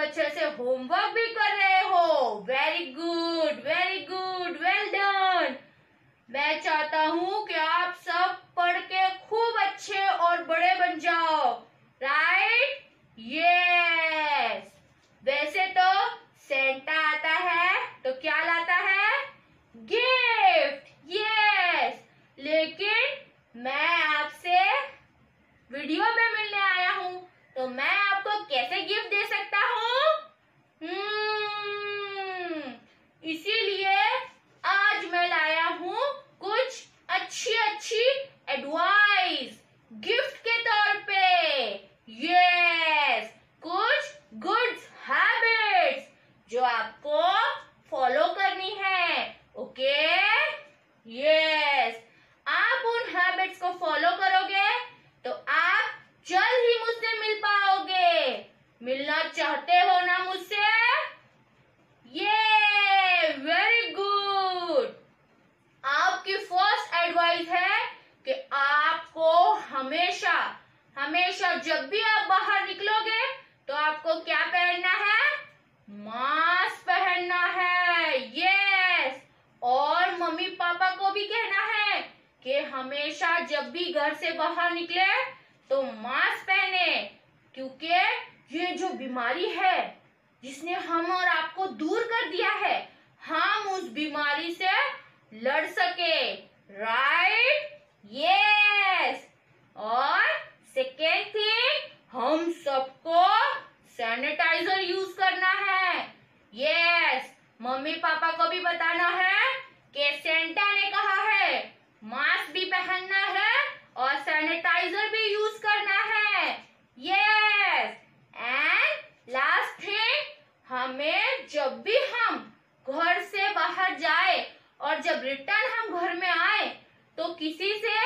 अच्छे से होमवर्क भी कर रहे हो। Very good very good well done मैं चाहता हूँ कि आप सब पढ़ के खूब अच्छे और बड़े बन जाओ। राइट यस वैसे तो सेंटा आता है तो क्या लाता है? गिफ्ट यस लेकिन मैं आपसे वीडियो में मिलने आया हूँ तो मैं आपको कैसे गिफ्ट दे सकता हूँ हम्म, इसीलिए आज मैं लाया हूँ कुछ अच्छी अच्छी एडवाइस गिफ्ट के तौर पे यस कुछ गुड हैबिट्स जो आपको फॉलो करनी है ओके यस आप उन हैबिट्स को फॉलो करोगे तो आप जल्द ही मुझसे मिल पाओगे मिलना चाहते हो ना मुझसे ये वेरी गुड आपकी फ़र्स्ट एडवाइस है कि आपको हमेशा हमेशा जब भी आप बाहर निकलोगे तो आपको क्या पहनना है मास्क पहनना है यस और मम्मी पापा को भी कहना है कि हमेशा जब भी घर से बाहर निकले तो मास्क पहने, क्योंकि ये जो बीमारी है, जिसने हम और आपको दूर कर दिया है, हम उस बीमारी से लड़ सके। राइट यस और सेकेंड थिंग हम सबको सैनिटाइजर यूज़ करना है। यस मम्मी पापा को भी बताना है कि सेंटा ने कहा है मास्क भी पहनना है और सैनिटाइजर भी यूज़ करना है। यस एंड लास्ट थिंग हमें जब भी हम घर से बाहर जाए और जब रिटर्न हम घर में आए तो किसी से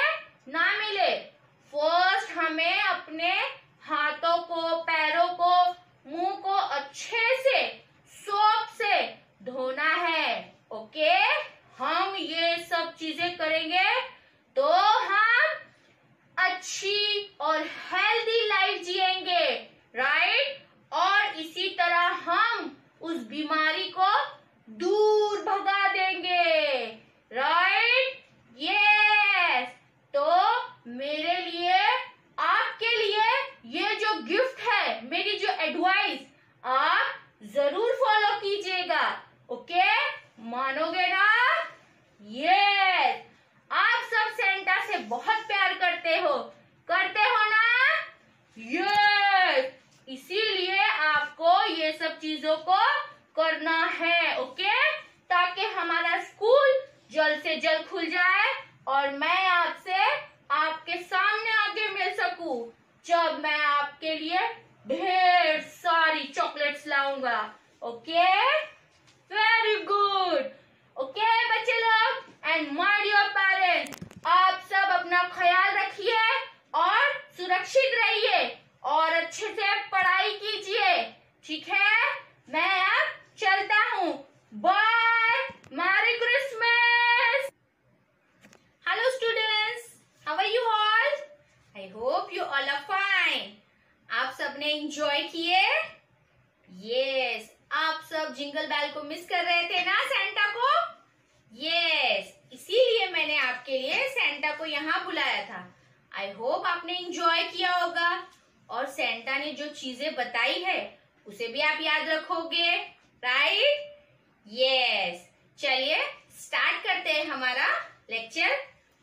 लेक्चर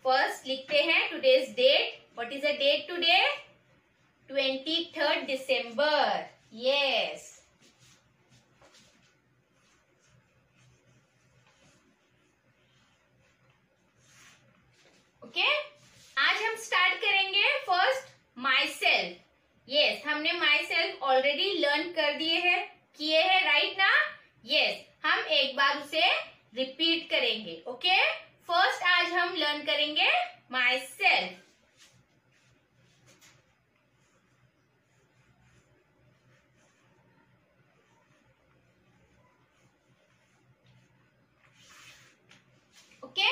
फ़र्स्ट लिखते हैं today's date what is the date today twenty third December yes okay आज हम स्टार्ट करेंगे फ़र्स्ट माई सेल्फ यस हमने माई सेल्फ ऑलरेडी लर्न कर दिए हैं. किए हैं राइट ना? यस हम एक बार उसे रिपीट करेंगे. ओके फ़र्स्ट आज हम लर्न करेंगे myself okay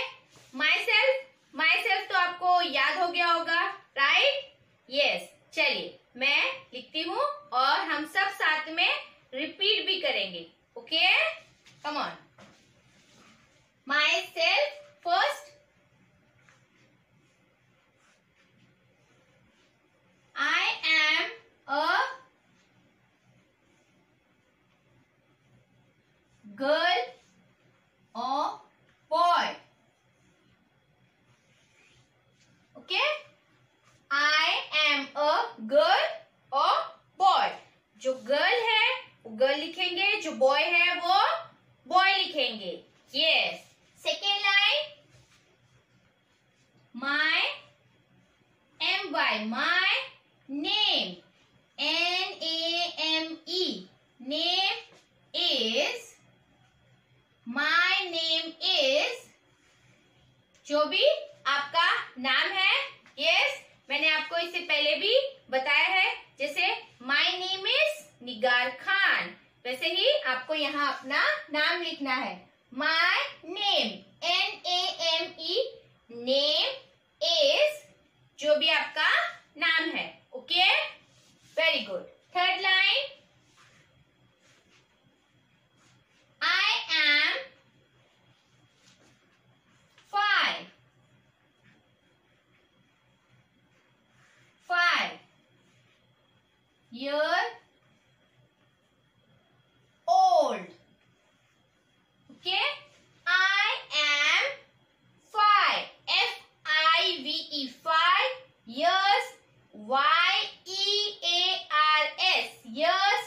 myself myself तो आपको याद हो गया होगा राइट यस चलिए मैं लिखती हूँ और हम सब साथ में रिपीट भी करेंगे okay come on myself first I am a girl or boy. Okay? I am a girl or boy. जो गर्ल है, वो गर्ल लिखेंगे, जो बॉय है, वो बॉय लिखेंगे। Yes second line my M by my name N A M E. Name is my name is, जो भी आपका नाम है यस मैंने आपको इससे पहले भी बताया है जैसे my name is Nigar Khan वैसे ही आपको यहाँ अपना नाम लिखना है। My name N A M E name is जो भी आपका नाम है okay very good third line. Year old. Okay? I am five. F I V E five years Y E A R S years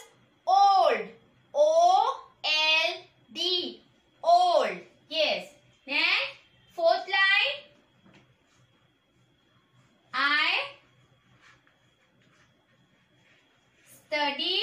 old O L D old yes 30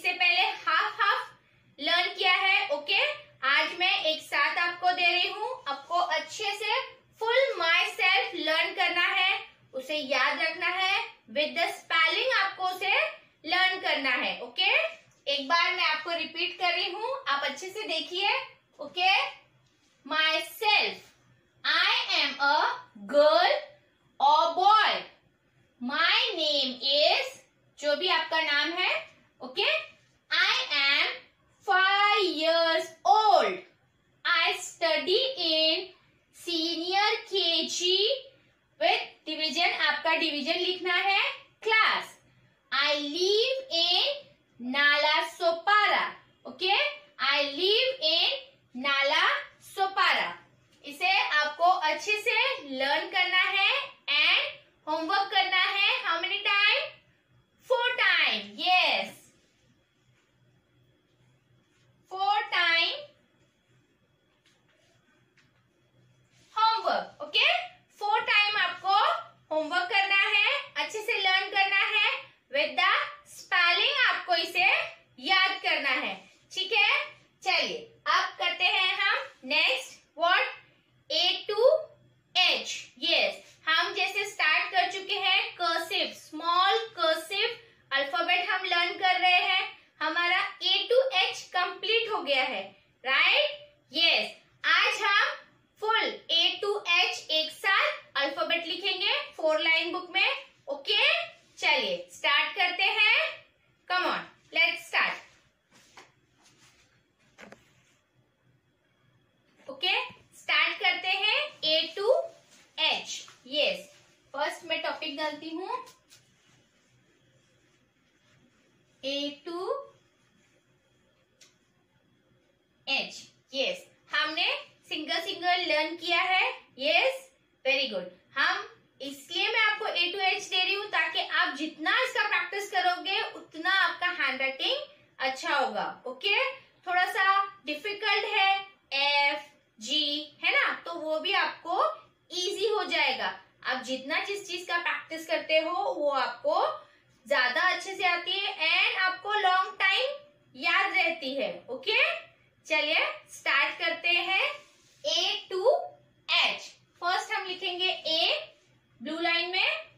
हमने इसे पहले half half learn किया है okay आज मैं एक साथ आपको दे रही हूँ। आपको अच्छे से फुल माई सेल्फ लर्न करना है। उसे याद रखना है। विद द स्पेलिंग आपको उसे लर्न करना है ओके एक बार मैं आपको रिपीट कर रही हूँ। आप अच्छे से देखिए okay myself I am a girl और बॉय माई नेम इज़ जो भी आपका नाम है okay I am five years old I study in senior K G with division आपका डिवीज़न लिखना है class I live in Nala Sopara okay I live in Nala Sopara इसे आपको अच्छे से लर्न करना है एंड होमवर्क करना है. How many time four time yes for time homework okay four time आपको होमवर्क करना है, अच्छे से लर्न करना है विद द स्पेलिंग आपको इसे याद करना है, ठीक है? चलिए, अब करते हैं हम next what a two yes हमने सिंगल सिंगल लर्न किया है. यस वेरी गुड हम इसलिए मैं आपको ए टू एच दे रही हूँ ताकि आप जितना इसका प्रैक्टिस करोगे, उतना आपका हैंड राइटिंग अच्छा होगा. ओके थोड़ा सा डिफ़िकल्ट है. एफ़ जी है ना? तो वो भी आपको इजी हो जाएगा. आप जितना जिस चीज़ का प्रैक्टिस करते हो, वो आपको ज़्यादा अच्छे से आती है एंड आपको लॉन्ग टाइम याद रहती है. ओके चलिए स्टार्ट करते हैं। ए टू एच फ़र्स्ट हम लिखेंगे ए ब्लू लाइन में।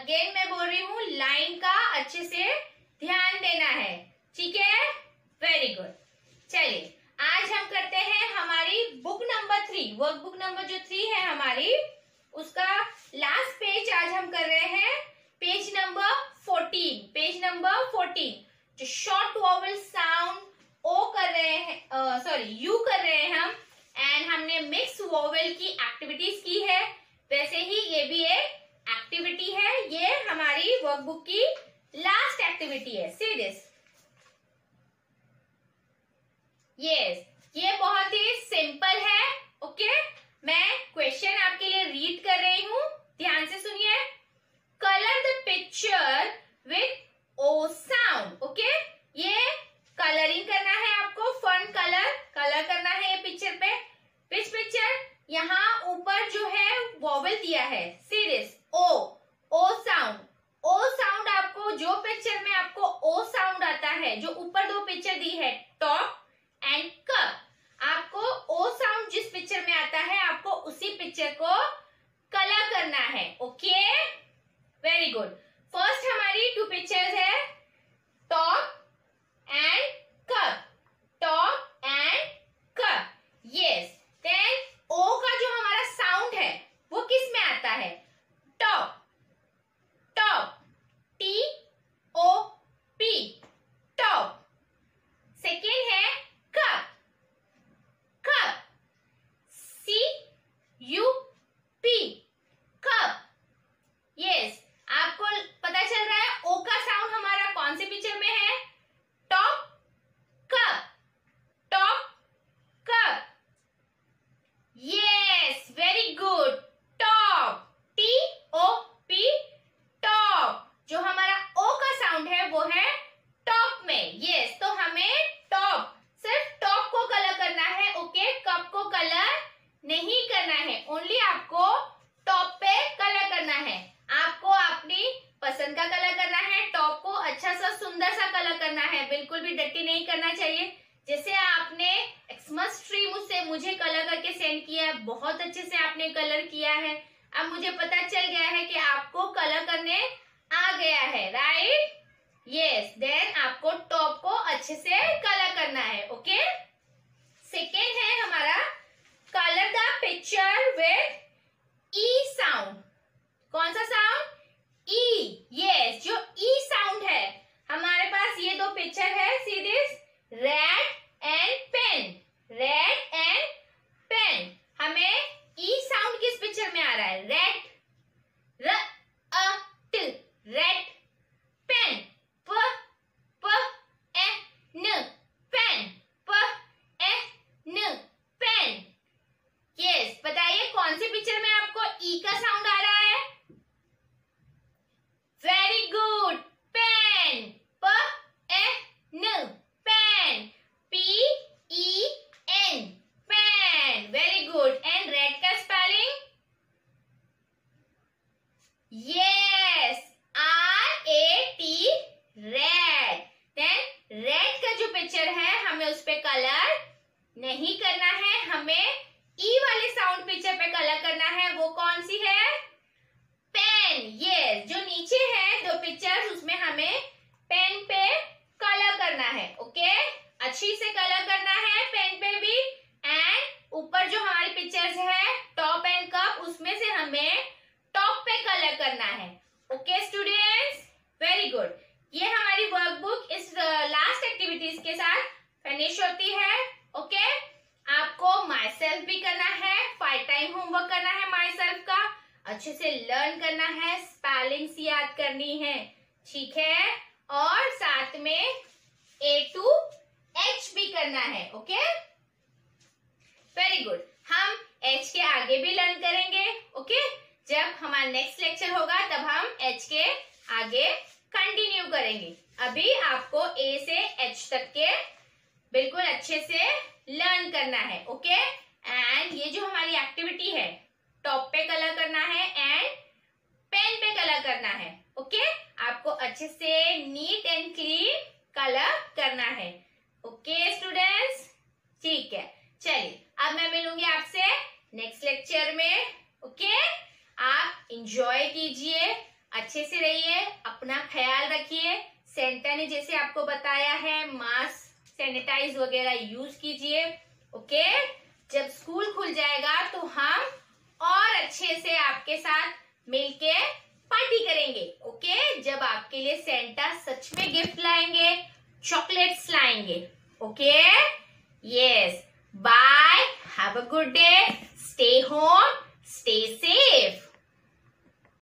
अगेन मैं बोल रही हूँ लाइन का अच्छे से ध्यान देना है। ठीक है? वेरी गुड चलिए, आज हम करते हैं हमारी book number three workbook number जो थ्री है हमारी, उसका लास्ट पेज आज हम कर रहे हैं। Page number fourteen page number fourteen जो शॉर्ट वॉवल साउंड ओ कर रहे हैं सॉरी यू कर रहे हैं हम। एंड हमने मिक्स वॉवल की एक्टिविटीज़ की है। वैसे ही ये भी एक एक्टिविटी है, ये हमारी वर्कबुक की लास्ट एक्टिविटी है सी दिस यस ये बहुत ही सिंपल है ओके okay? मैं क्वेश्चन आपके लिए रीड कर रही नहीं करना है, हमें ई वाले साउंड पिक्चर पे कलर करना है। वो कौन सी है? पेन यस जो नीचे है दो पिक्चर्स उसमें हमें पेन पे कलर करना है ओके अच्छी से कलर करना है पेन पे भी। एंड ऊपर जो हमारी पिक्चर्स है टॉप एंड कप उसमें से हमें टॉप पे कलर करना है ओके स्टूडेंट्स वेरी गुड ये हमारी वर्कबुक इस लास्ट एक्टिविटीज़ के साथ फिनिश होती है ओके माई सेल्फ भी करना है फाइव टाइम होमवर्क करना है माई सेल्फ का, अच्छे से लर्न करना है स्पेलिंग्स याद करनी है, ठीक है? और साथ में ए टू एच भी करना है ओके वेरी गुड हम एच के आगे भी लर्न करेंगे ओके जब हमारा नेक्स्ट लेक्चर होगा, तब हम एच के आगे कंटिन्यू करेंगे। अभी आपको ए से एच तक के बिल्कुल अच्छे से लर्न करना है ओके एंड ये जो हमारी एक्टिविटी है टॉप पे कलर करना है एंड पेन पे कलर करना है ओके आपको अच्छे से नीट एंड क्लीन कलर करना है ओके स्टूडेंट्स ठीक है, चलिए, अब मैं मिलूँगी आपसे नेक्स्ट लेक्चर में ओके आप इंजॉय कीजिए, अच्छे से रहिए, अपना ख्याल रखिए सेंटा ने जैसे आपको बताया है मास्क सैनिटाइज वगैरह यूज़ कीजिए ओके जब स्कूल खुल जाएगा तो हम और अच्छे से आपके साथ मिलके पार्टी करेंगे ओके जब आपके लिए सेंटा सच में गिफ्ट लाएँगे चॉकलेट्स लाएँगे okay yes bye have a good day stay home stay safe